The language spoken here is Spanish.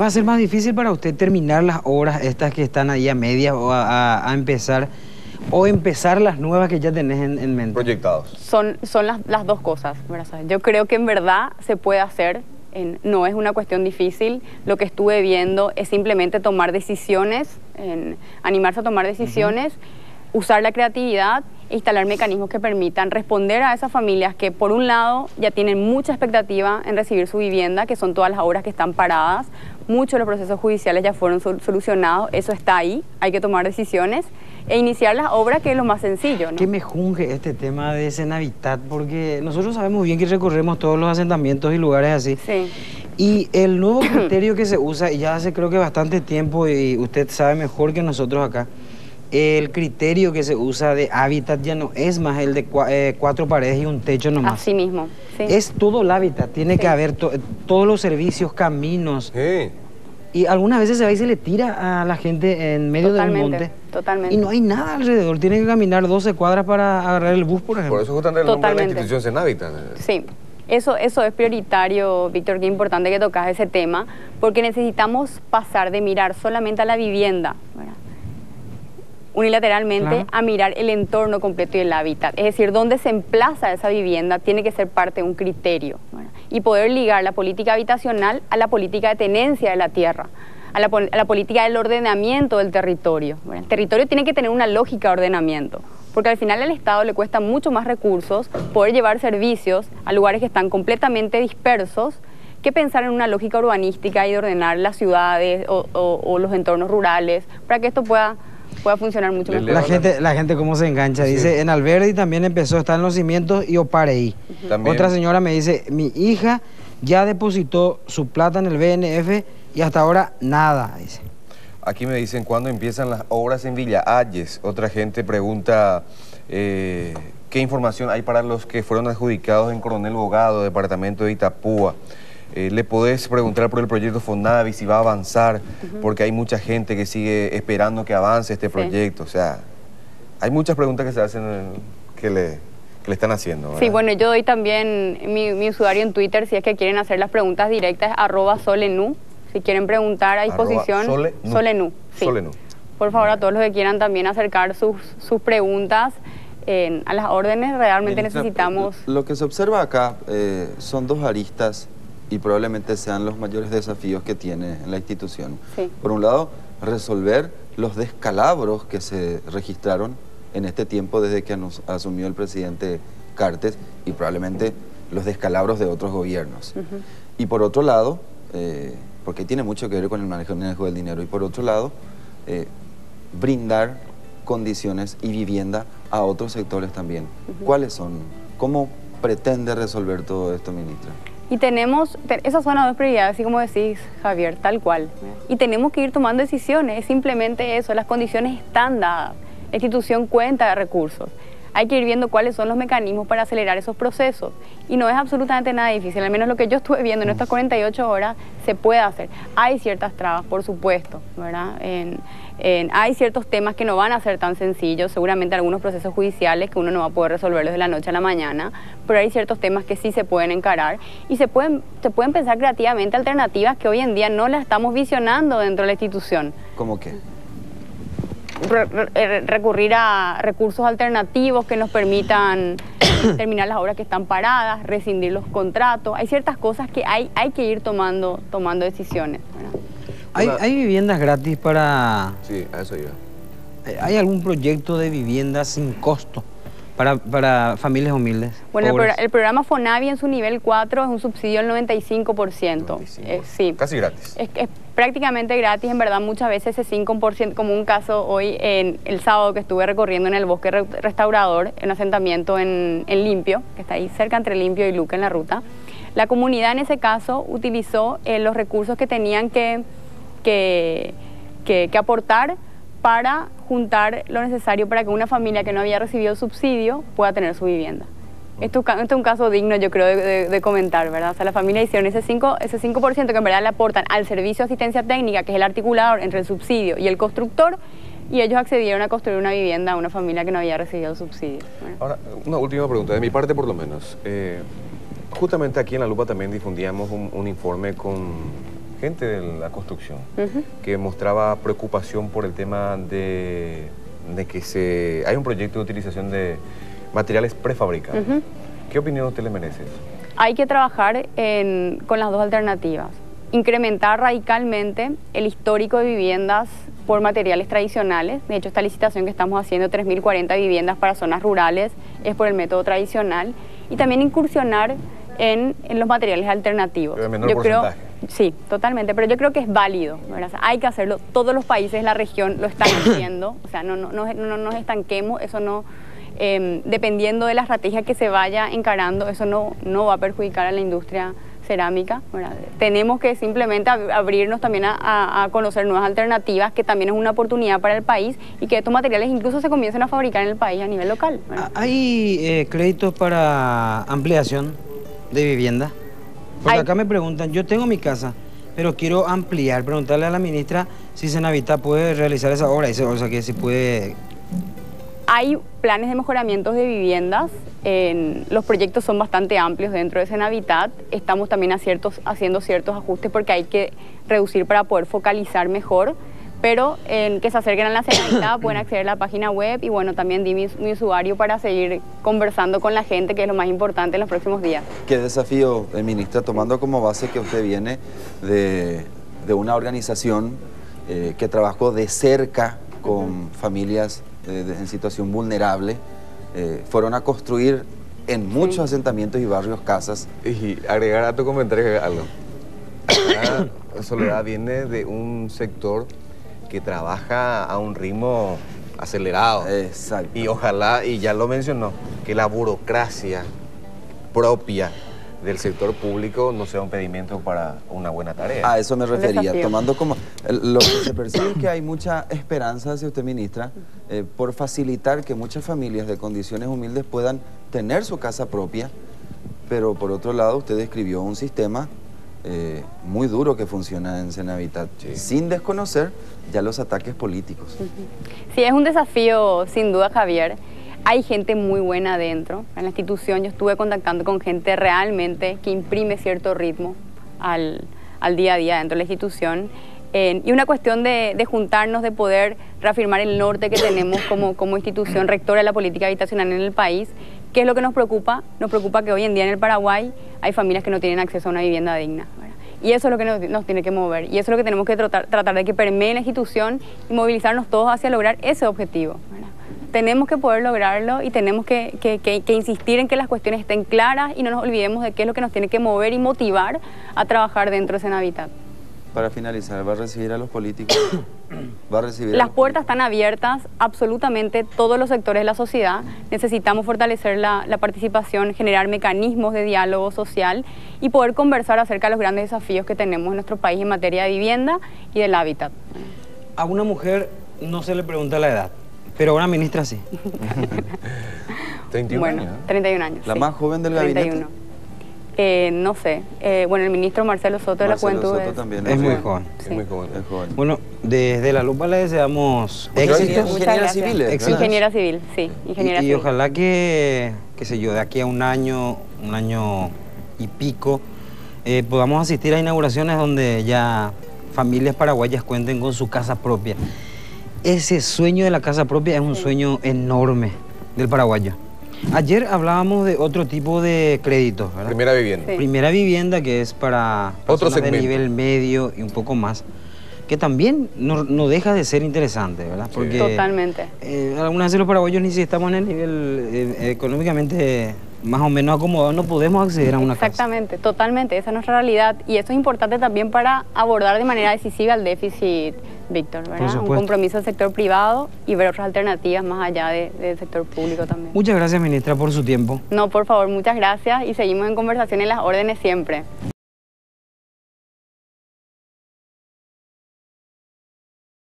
¿Va a ser más difícil para usted terminar las obras estas que están ahí a medias o a, a empezar o empezar las nuevas que ya tenés en, mente? Proyectados. Son, son las, las dos cosas. Yo creo que en verdad se puede hacer, en, no es una cuestión difícil. Lo que estuve viendo es simplemente tomar decisiones, en, animarse a tomar decisiones, usar la creatividad e instalar mecanismos que permitan responder a esas familias que por un lado ya tienen mucha expectativa en recibir su vivienda, que son todas las obras que están paradas, muchos de los procesos judiciales ya fueron solucionados, eso está ahí, hay que tomar decisiones e iniciar las obras que es lo más sencillo. ¿no? ¿Qué me junge este tema de Senavitat? Porque nosotros sabemos bien que recorremos todos los asentamientos y lugares así. Sí. Y el nuevo criterio que se usa, y ya hace creo que bastante tiempo, y usted sabe mejor que nosotros acá, el criterio que se usa de hábitat ya no es más el de eh, cuatro paredes y un techo nomás. Así mismo, sí. Es todo el hábitat, tiene que haber todos los servicios, caminos. Sí. Y algunas veces se va y se le tira a la gente en medio del monte. Totalmente. Y no hay nada alrededor. Tiene que caminar 12 cuadras para agarrar el bus, por ejemplo. Por eso justamente el nombre de la institución Senhabitat. Sí. Eso, eso es prioritario, Víctor, qué importante que tocas ese tema, porque necesitamos pasar de mirar solamente a la vivienda, unilateralmente, a mirar el entorno completo y el hábitat. Es decir, dónde se emplaza esa vivienda tiene que ser parte de un criterio y poder ligar la política habitacional a la política de tenencia de la tierra, a la, política del ordenamiento del territorio. el territorio tiene que tener una lógica de ordenamiento, porque al final al Estado le cuesta mucho más recursos poder llevar servicios a lugares que están completamente dispersos que pensar en una lógica urbanística y de ordenar las ciudades o los entornos rurales para que esto pueda pueda funcionar mucho mejor. La gente, la gente cómo se engancha. Dice, en Alberdi también empezó, a estar en los cimientos y Opareí. Otra señora me dice, mi hija ya depositó su plata en el BNF y hasta ahora nada, dice. Aquí me dicen, ¿cuándo empiezan las obras en Villa Ayes? Otra gente pregunta, eh, ¿qué información hay para los que fueron adjudicados en Coronel Bogado, departamento de Itapúa? Eh, le podés preguntar por el proyecto Fonavi si va a avanzar, porque hay mucha gente que sigue esperando que avance este proyecto. O sea, hay muchas preguntas que se hacen, que le, le están haciendo. Sí, bueno, yo doy también mi, usuario en Twitter, si es que quieren hacer las preguntas directas, arroba solenu. Si quieren preguntar a disposición, solenu. solenu. Por favor, a todos los que quieran también acercar sus, sus preguntas. a las órdenes realmente necesitamos... Lo que se observa acá eh, son dos aristas y probablemente sean los mayores desafíos que tiene la institución. Por un lado, resolver los descalabros que se registraron en este tiempo desde que nos asumió el presidente Cartes y probablemente los descalabros de otros gobiernos. Y por otro lado, eh, porque tiene mucho que ver con el manejo del dinero, y por otro lado, eh, brindar condiciones y vivienda a otros sectores también. ¿Cuáles son? ¿Cómo pretende resolver todo esto, ministra? Y tenemos, esas son las dos prioridades, así como decís, Javier, tal cual. Y tenemos que ir tomando decisiones, es simplemente eso, las condiciones están dadas, la institución cuenta de recursos. Hay que ir viendo cuáles son los mecanismos para acelerar esos procesos. Y no es absolutamente nada difícil, al menos lo que yo estuve viendo en estas 48 horas se puede hacer. Hay ciertas trabas, por supuesto, ¿verdad? En, hay ciertos temas que no van a ser tan sencillos, seguramente algunos procesos judiciales que uno no va a poder resolverlos de la noche a la mañana, pero hay ciertos temas que sí se pueden encarar y se pueden, se pueden pensar creativamente alternativas que hoy en día no las estamos visionando dentro de la institución. ¿Cómo qué? Recurrir a recursos alternativos que nos permitan terminar las obras que están paradas, rescindir los contratos. Hay ciertas cosas que hay, hay que ir tomando, tomando decisiones. ¿Hay, viviendas gratis para...? Sí, a eso iba. ¿Hay algún proyecto de vivienda sin costo para, para familias humildes? Bueno, el, programa FONAVI en su nivel 4 es un subsidio del 95%. Eh, sí. Casi gratis. Es, es, prácticamente gratis, en verdad muchas veces ese 5%, como un caso hoy en el sábado que estuve recorriendo en el bosque restaurador, en un asentamiento en, Limpio, que está ahí cerca entre Limpio y Luca en la ruta. La comunidad en ese caso utilizó eh, los recursos que tenían que que, que, aportar para juntar lo necesario para que una familia que no había recibido subsidio pueda tener su vivienda. Esto, es un caso digno, yo creo, de, comentar, ¿verdad? O sea, la familia hicieron ese 5%, ese 5 que en verdad le aportan al servicio de asistencia técnica, que es el articulador entre el subsidio y el constructor, y ellos accedieron a construir una vivienda a una familia que no había recibido subsidio. Ahora, una última pregunta, de mi parte por lo menos. Eh, justamente aquí en La Lupa también difundíamos un informe con gente de la construcción que mostraba preocupación por el tema de, que se hay un proyecto de utilización de materiales prefabricados. ¿Qué opinión usted le merece eso? Hay que trabajar con las dos alternativas. Incrementar radicalmente el histórico de viviendas por materiales tradicionales. De hecho, esta licitación que estamos haciendo, 3.040 viviendas para zonas rurales, es por el método tradicional. Y también incursionar en, los materiales alternativos. yo creo, sí, totalmente, pero yo creo que es válido, hay que hacerlo, todos los países de la región lo están haciendo, o sea, no, no, no, no nos estanquemos, eso no, em, dependiendo de la estrategia que se vaya encarando, eso no, no va a perjudicar a la industria cerámica. Tenemos que simplemente abrirnos también a, conocer nuevas alternativas, que también es una oportunidad para el país y que estos materiales incluso se comiencen a fabricar en el país a nivel local. ¿Hay eh, créditos para ampliación de vivienda? Porque acá me preguntan, yo tengo mi casa, pero quiero ampliar, preguntarle a la ministra si Senavita puede realizar esa obra, o sea, que si puede... Hay planes de mejoramientos de viviendas, los proyectos son bastante amplios dentro de Senavitat, estamos también haciendo ciertos ajustes porque hay que reducir para poder focalizar mejor, pero en que se acerquen a la Senavita pueden acceder a la página web y bueno, también di mi, usuario para seguir conversando con la gente, que es lo más importante en los próximos días. ¿Qué desafío, eh, ministra, tomando como base que usted viene de, una organización eh, que trabajó de cerca con familias eh, en situación vulnerable, fueron a construir en muchos asentamientos y barrios casas. Y agregar a tu comentario algo. Soledad viene de un sector que trabaja a un ritmo acelerado. Exacto. Y ojalá, y ya lo mencionó, que la burocracia propia del sector público no sea un impedimento para una buena tarea. A eso me refería, tomando como... Lo que se percibe es que hay mucha esperanza hacia usted, ministra, eh, por facilitar que muchas familias de condiciones humildes puedan tener su casa propia, pero por otro lado usted describió un sistema eh, muy duro que funciona en Senavitat, sin desconocer ya los ataques políticos. Sí, es un desafío sin duda, Javier. Hay gente muy buena adentro. En la institución yo estuve contactando con gente realmente que imprime cierto ritmo al, día a día dentro de la institución. y una cuestión de, juntarnos, de poder reafirmar el norte que tenemos como, como institución rectora de la política habitacional en el país. ¿Qué es lo que nos preocupa? Nos preocupa que hoy en día en el Paraguay hay familias que no tienen acceso a una vivienda digna. Y eso es lo que nos, tiene que mover. Y eso es lo que tenemos que tratar, de que permee la institución y movilizarnos todos hacia lograr ese objetivo. Tenemos que poder lograrlo y tenemos que, insistir en que las cuestiones estén claras y no nos olvidemos de qué es lo que nos tiene que mover y motivar a trabajar dentro de ese hábitat. Para finalizar, ¿va a recibir a los políticos? ¿Va a recibir Las puertas están abiertas, absolutamente todos los sectores de la sociedad. Necesitamos fortalecer la, participación, generar mecanismos de diálogo social y poder conversar acerca de los grandes desafíos que tenemos en nuestro país en materia de vivienda y del hábitat. A una mujer no se le pregunta la edad, pero a una ministra sí. 31 bueno, años. 31 años. ¿La más joven del gabinete? Eh, no sé. Eh, bueno, el ministro Marcelo Soto de la Juventud es, también es, muy joven. Es muy joven. Bueno, desde la lupa le deseamos éxito. Ingeniera civil. Ingeniera civil, sí. Ingeniera y, ojalá que, qué sé yo, de aquí a un año, un año y pico, eh, podamos asistir a inauguraciones donde ya familias paraguayas cuenten con su casa propia. Ese sueño de la casa propia es un sueño enorme del paraguayo. Ayer hablábamos de otro tipo de créditos, ¿verdad? Primera vivienda. Primera vivienda que es para otro de nivel medio y un poco más, que también no, deja de ser interesante, ¿verdad? Porque Totalmente. Eh, algunas veces los paraguayos ni si estamos en el nivel eh, económicamente más o menos acomodado no podemos acceder a una casa. Exactamente, totalmente, esa es nuestra realidad y eso es importante también para abordar de manera decisiva el déficit, Víctor, ¿verdad? Un compromiso del sector privado y ver otras alternativas más allá del sector público también. Muchas gracias, ministra, por su tiempo. No, por favor, muchas gracias y seguimos en conversación en las órdenes siempre.